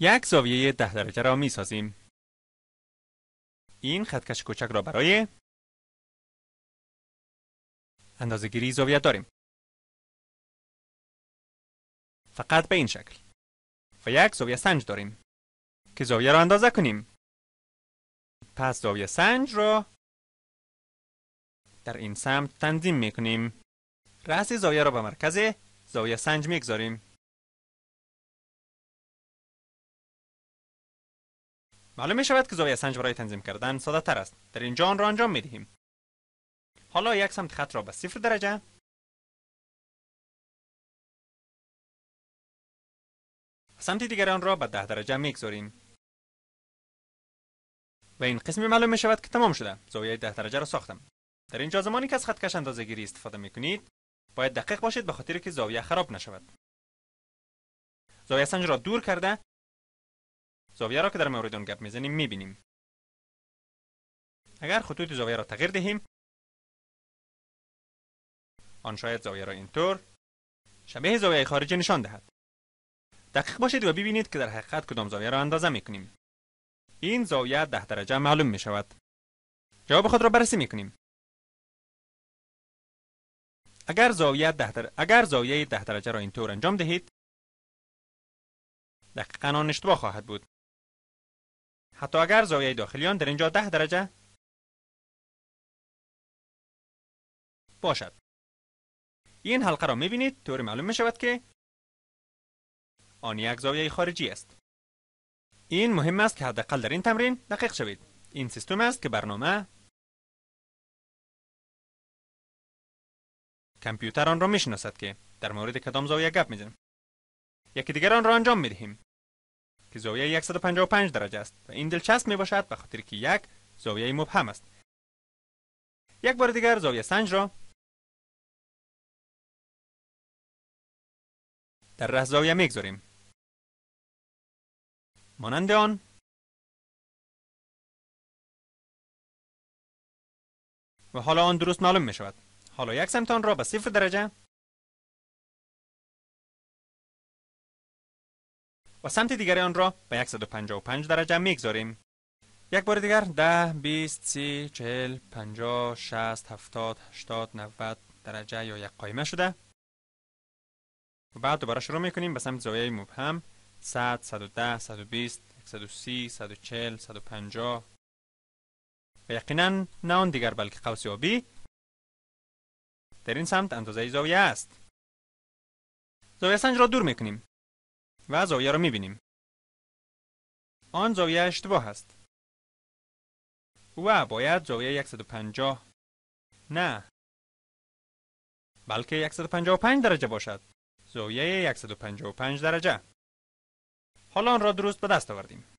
یک زاویه ده درجه را می سازیم. این خطکش کوچک را برای اندازه گیری زاویه داریم. فقط به این شکل. و یک زاویه سنج داریم که زاویه را اندازه کنیم. پس زاویه سنج را در این سمت تنظیم می کنیم. رأس زاویه را به مرکز زاویه سنج می‌گذاریم. معلوم می شود که زاویه سنج برای تنظیم کردن ساده تر است. در اینجا آن را انجام می دهیم. حالا یک سمت خط را به صفر درجه. سمت دیگر آن را به ده درجه می‌گذاریم. و این قسمی معلوم می شود که تمام شده. زاویه ده درجه را ساختم. در اینجا زمانی که از خطکش اندازه گیری استفاده می کنید باید دقیق باشید به خاطر که زاویه خراب نشود. زاویه سنج را دور کرده زاویه را که در مورد آن گپ می‌زنیم می‌بینیم اگر خطوط زاویه را تغییر دهیم آن شاید زاویه را اینطور شبیه زاویه خارجی نشان دهد دقیق باشید و ببینید که در حقیقت کدام زاویه را اندازه می‌کنیم این زاویه ده درجه معلوم می شود جواب خود را بررسی می کنیم اگر زاویه ده, در... اگر زاویه ده درجه را اینطور انجام دهید دقیقا آن اشتباه خواهد بود حتی اگر زاویه داخلیان در اینجا ده درجه باشد. این حلقه را می‌بینید. طوری معلوم می شود که آن یک زاویه خارجی است. این مهم است که حداقل در این تمرین دقیق شوید. این سیستم است که برنامه کامپیوتر آن را می‌شناسد که در مورد کدام زاویه گپ می‌زنیم. یکی دیگر آن را انجام می‌دهیم. که زاویه 155 درجه است و این دلچسب می باشد به خاطر که یک زاویه مبهم است. یک بار دیگر زاویه سنج را در ره زاویه می‌گذاریم. مانند آن و حالا آن درست معلوم می شود حالا یک سمت آن را به صفر درجه و سمت دیگر آن را به 155 درجه می‌گذاریم. یک بار دیگر 10 20 30 40 50 60 70 80 90 درجه یا یک قایمه شده. و بعد دوباره شروع می‌کنیم به سمت زاویه مبهم. 100 110 120 130 140 150 و یقینا نه آن دیگر بلکه قوس آبی در این سمت اندازه زاویه است. زاویه سنج را دور می‌کنیم. و زاویه را می‌بینیم. آن زاویه اشتباه است و باید زاویه 150 نه. بلکه 155 درجه باشد. زاویه 155 درجه. حالا آن را درست به دست آوردیم.